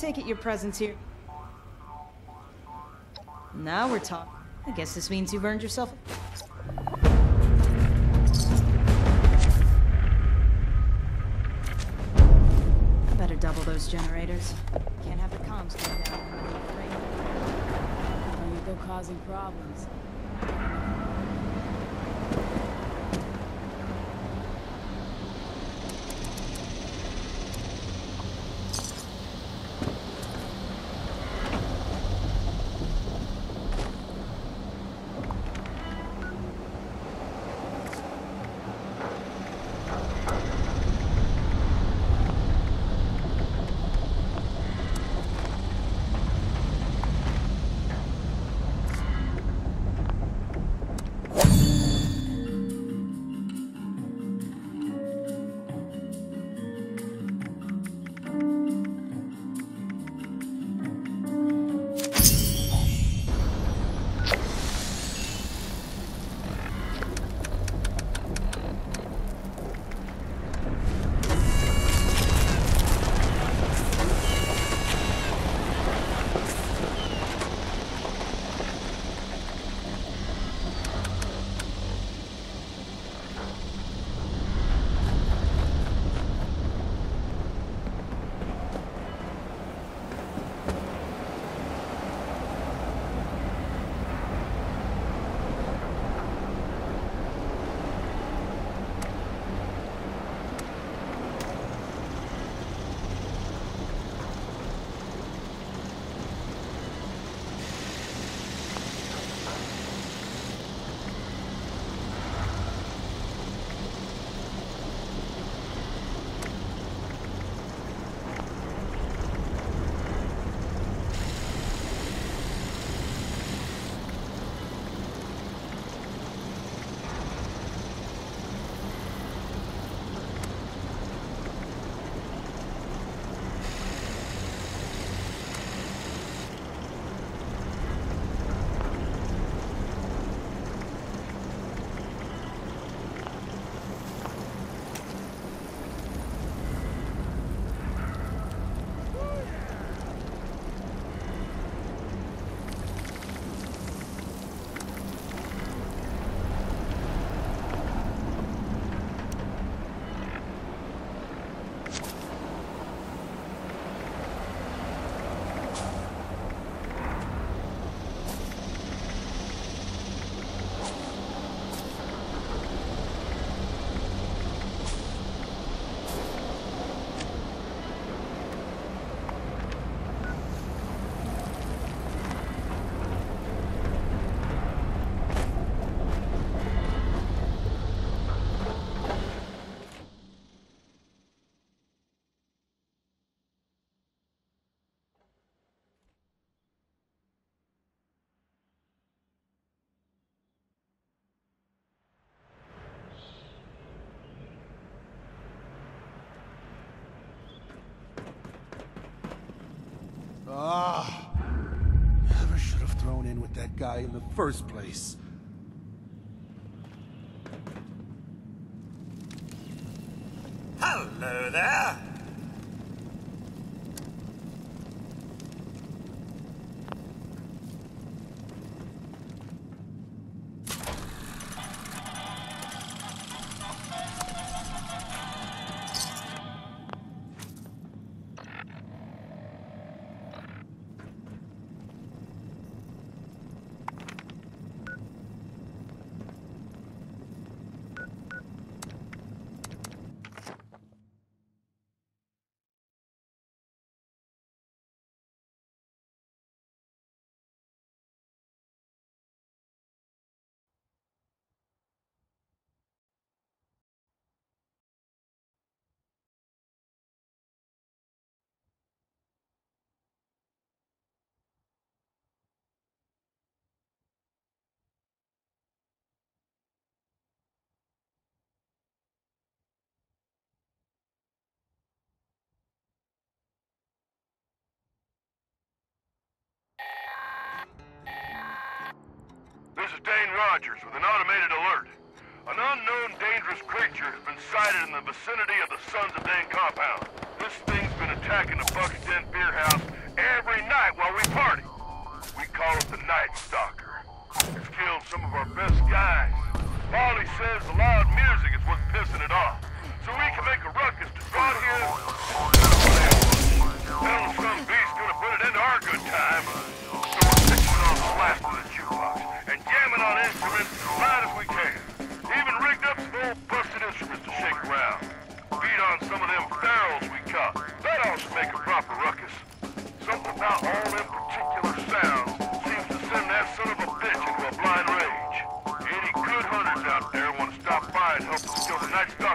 I take it your presence here. Now we're talking. I guess this means you've earned yourself. Better double those generators. Can't have the comms going down. Or you go causing problems. Ah, never should have thrown in with that guy in the first place. Dane Rogers with an automated alert. An unknown dangerous creature has been sighted in the vicinity of the Sons of Dane compound. This thing's been attacking the Buck's Den beer house every night while we party. We call it the Night Stalker. It's killed some of our best guys. Molly says the loud music is what's pissing it off. So we can make a ruckus to draw it here. Tell some beast gonna put it into our good time. So we're on the last instruments as loud as we can. Even rigged up some old busted instruments to shake around. Beat on some of them barrels we caught. That ought to make a proper ruckus. Something about all them particular sounds seems to send that son of a bitch into a blind rage. Any good hunters out there want to stop by and help us kill the night star.